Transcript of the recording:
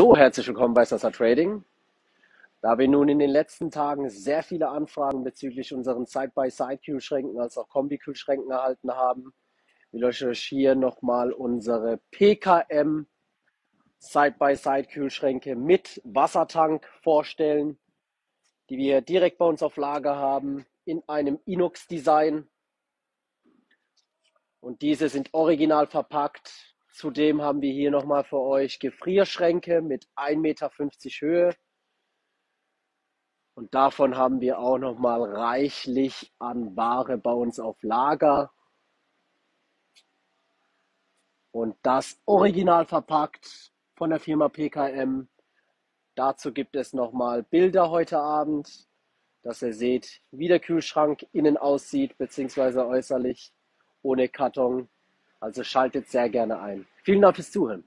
So, herzlich willkommen bei Sasa Trading. Da wir nun in den letzten Tagen sehr viele Anfragen bezüglich unseren Side-by-Side-Kühlschränken als auch Kombi-Kühlschränken erhalten haben, will ich euch hier nochmal unsere PKM Side-by-Side-Kühlschränke mit Wassertank vorstellen, die wir direkt bei uns auf Lager haben in einem Inox-Design. Und diese sind original verpackt Zudem haben wir hier nochmal für euch Gefrierschränke mit 1,50 Meter Höhe. Und davon haben wir auch nochmal reichlich an Ware bei uns auf Lager. Und das original verpackt von der Firma PKM. Dazu gibt es nochmal Bilder heute Abend, dass ihr seht, wie der Kühlschrank innen aussieht, beziehungsweise äußerlich ohne Karton. Also schaltet sehr gerne ein. Vielen Dank fürs Zuhören.